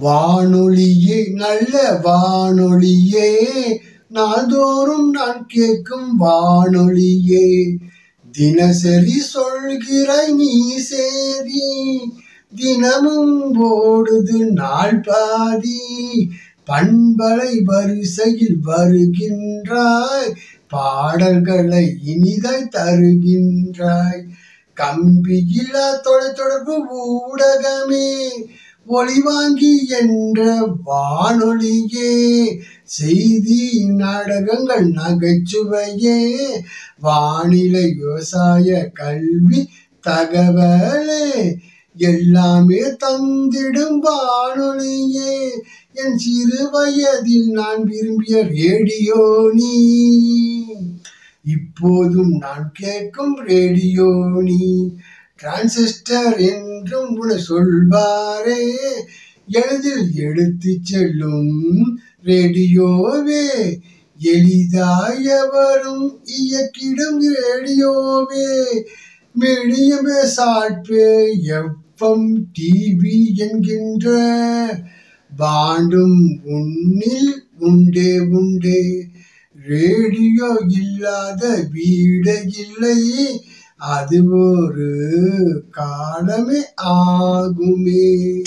வானொலியே நல்ல வானொலியே. நாள்தோறும் நான் கேட்கும் வானொலியே. தினசரி சொல்கிற நீ சேரி தினமும் ஓடுது நாள் பாதி. பண்பலை வரிசையில் வருகின்றாய். பாடல்களை இனிதாய் தருகின்றாய். கம்பியில்லா தொலைத்தொடர்பு ஊடகமே. ஒளிவாங்கி என்ற வானொலியே செய்தி நாடகங்கள் நகைச்சுவையே வானிலை விவசாய கல்வி தகவலே எல்லாமே தந்திடும் வானொலியே. என் சிறு வயதில் நான் விரும்பிய ரேடியோ நீ. இப்போதும் நான் கேட்கும் ரேடியோ நீ. டிரான்சிஸ்டர் என்றும் உன சொல்வாரே. எளிதில் எடுத்து செல்லும் ரேடியோவே. எளிதாய வரும் இயக்கிடும் ரேடியோவே. மீடியம் சாட்பே எஃப்எம் டிவி என்கின்ற பாண்டும் உன்னில் உண்டே உண்டே. ரேடியோ இல்லாத வீடு இல்லை. அது ஒரு காலமே ஆகுமே.